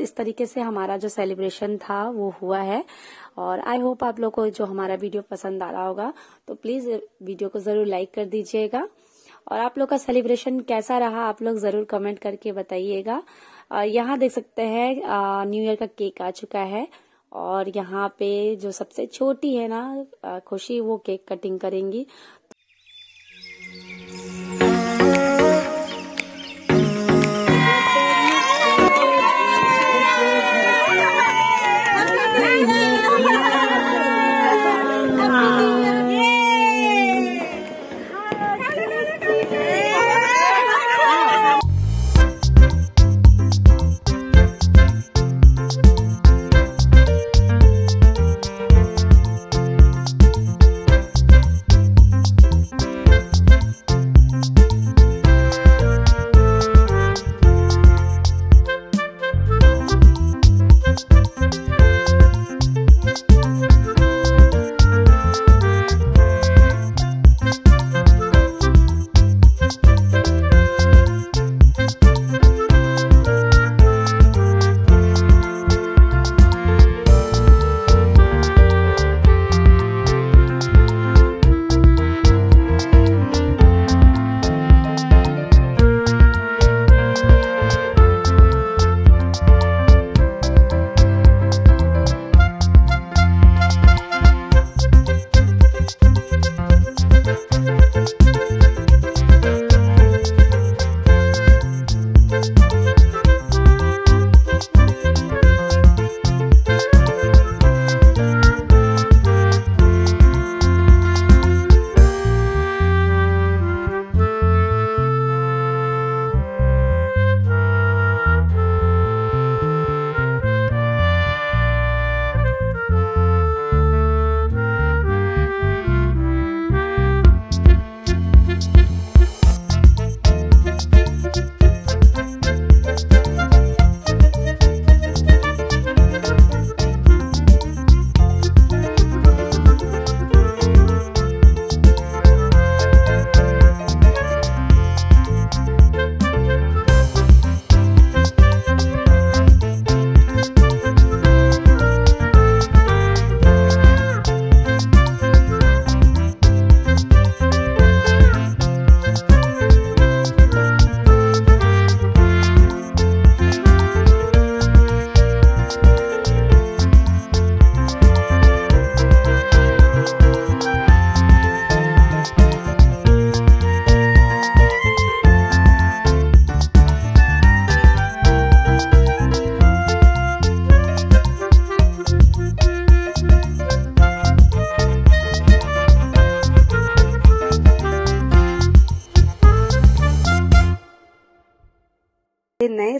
इस तरीके से हमारा जो सेलिब्रेशन था, वो हुआ है। और आई होप आप लोग को जो हमारा वीडियो पसंद आ रहा होगा तो प्लीज़ वीडियो को ज़रूर लाइक कर दीजिएगा। और आप लोग का सेलिब्रेशन कैसा रहा, आप लोग ज़रूर कमेंट करके बताइएगा। यहाँ देख सकते हैं न्यू ईयर का केक आ चुका है। और यहाँ पे जो सबसे छोटी है ना खुशी, वो केक कटिंग करेंगी।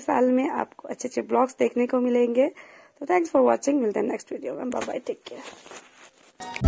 साल में आपको अच्छे अच्छे ब्लॉग्स देखने को मिलेंगे। तो थैंक्स फॉर वॉचिंग मिलते हैं नेक्स्ट वीडियो में। Bye bye take care